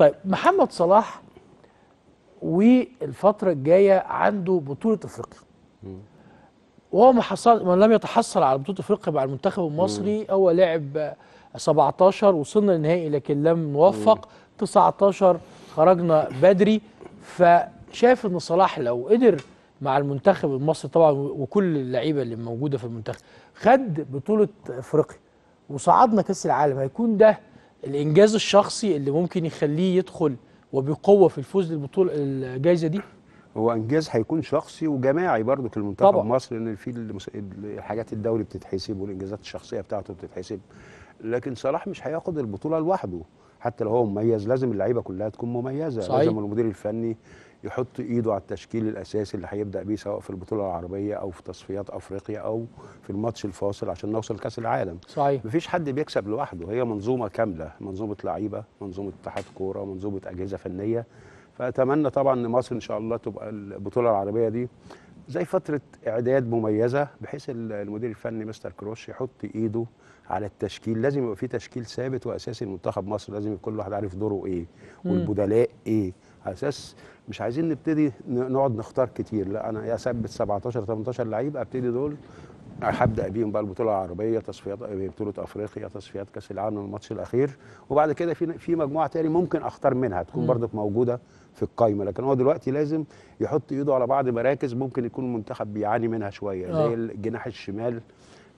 طيب محمد صلاح والفترة الجاية عنده بطولة إفريقيا. وهو ما حصل ما لم يتحصل على بطولة إفريقيا مع المنتخب المصري. هو لعب 17 وصلنا للنهائي لكن لم نوفق. 19 خرجنا بدري. فشايف إن صلاح لو قدر مع المنتخب المصري طبعا وكل اللعيبة اللي موجودة في المنتخب خد بطولة إفريقيا وصعدنا كأس العالم هيكون ده الإنجاز الشخصي اللي ممكن يخليه يدخل وبقوة في الفوز بالبطوله الجائزه دي؟ هو إنجاز هيكون شخصي وجماعي برضه في المنتخب طبعا. مصر ان في الحاجات الدوري بتتحسب والإنجازات الشخصية بتاعته بتتحسب. لكن صلاح مش هياخد البطولة لوحده. حتى لو هو مميز لازم اللعيبة كلها تكون مميزة. صحيح. لازم المدير الفني يحط إيده على التشكيل الأساسي اللي هيبدأ بيه سواء في البطولة العربية أو في تصفيات أفريقيا أو في الماتش الفاصل عشان نوصل كاس العالم. صحيح. مفيش حد بيكسب لوحده. هي منظومة كاملة منظومة لعيبة منظومة اتحاد كورة منظومة أجهزة فنية. فأتمنى طبعا إن مصر إن شاء الله تبقى البطولة العربية دي زي فترة إعداد مميزة بحيث ال- المدير الفني مستر كروش يحط إيده على التشكيل. لازم يبقى في تشكيل ثابت وأساسي لمنتخب مصر. لازم كل واحد عارف دوره إيه والبدلاء إيه. على أساس مش عايزين نبتدي نقعد نختار كتير. لا أنا يا اثبت 17 18 لعيب أبتدي دول هبدا بيهم بقى البطولة العربية تصفيات بطولة أفريقيا تصفيات كأس العالم الماتش الأخير. وبعد كده في في مجموعة تاني ممكن أختار منها تكون برضك موجودة في القايمة. لكن هو دلوقتي لازم يحط إيده على بعض مراكز ممكن يكون المنتخب بيعاني منها شوية. آه. زي الجناح الشمال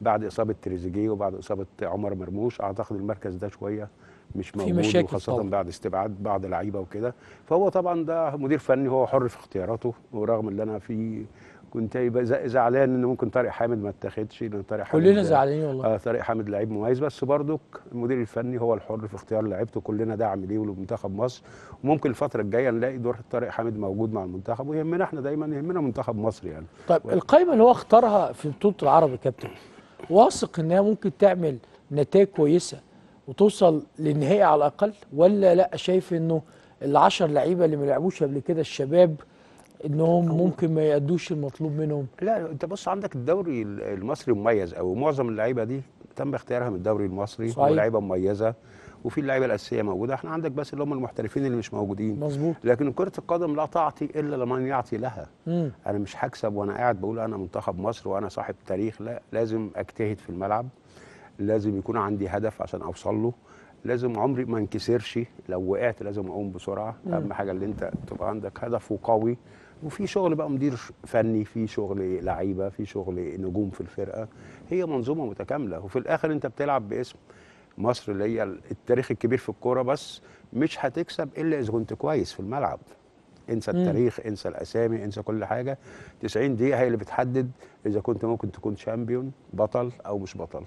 بعد إصابة تريزيجيه وبعد إصابة عمر مرموش. أعتقد المركز ده شوية مش موجود مشاكل وخاصة طبعا. بعد استبعاد بعض لعيبه وكده. فهو طبعا ده مدير فني هو حر في اختياراته. ورغم ان أنا في كنت يبقى ز- زعلان إن ممكن طارق حامد ما اتاخدش لأن طارق حامد كلنا زعلانين والله. آه طارق حامد لعيب مميز. بس برضك المدير الفني هو الحر في اختيار لعيبته. كلنا داعم ليه ولمنتخب مصر. وممكن الفترة الجاية نلاقي دور طارق حامد موجود مع المنتخب. ويهمنا إحنا دايما يهمنا منتخب مصر يعني. طيب القائمه اللي هو اختارها في بطولة العرب يا كابتن واثق إنها ممكن تعمل نتائج كويسة وتوصل للنهائي على الأقل ولا لأ شايف إنه العشر لعيبة اللي ما لعبوش قبل كده الشباب إنهم ممكن ما يأدوش المطلوب منهم. لا أنت بص عندك الدوري ال- المصري مميز قوي معظم اللعيبة دي تم اختيارها من الدوري المصري صحيح. ولاعيبة مميزة وفي اللعيبة الأساسية موجودة. إحنا عندك بس اللي هم المحترفين اللي مش موجودين. مظبوط. لكن كرة القدم لا تعطي إلا لمن يعطي لها. مم. أنا مش هكسب وأنا قاعد بقول أنا منتخب مصر وأنا صاحب تاريخ. لا لازم أجتهد في الملعب. لازم يكون عندي هدف عشان أوصل له. لازم عمري ما انكسرش. لو وقعت لازم أقوم بسرعة. أهم حاجة اللي أنت تبقى عندك هدف وقوي وفي شغل بقى مدير فني في شغل لعيبة في شغل نجوم في الفرقة. هي منظومة متكاملة. وفي الآخر أنت بتلعب باسم مصر اللي هي التاريخ الكبير في الكورة بس مش هتكسب إلا إذا كنت كويس في الملعب. انسى التاريخ انسى الأسامي انسى كل حاجة. 90 دقيقة هي اللي بتحدد إذا كنت ممكن تكون شامبيون بطل أو مش بطل.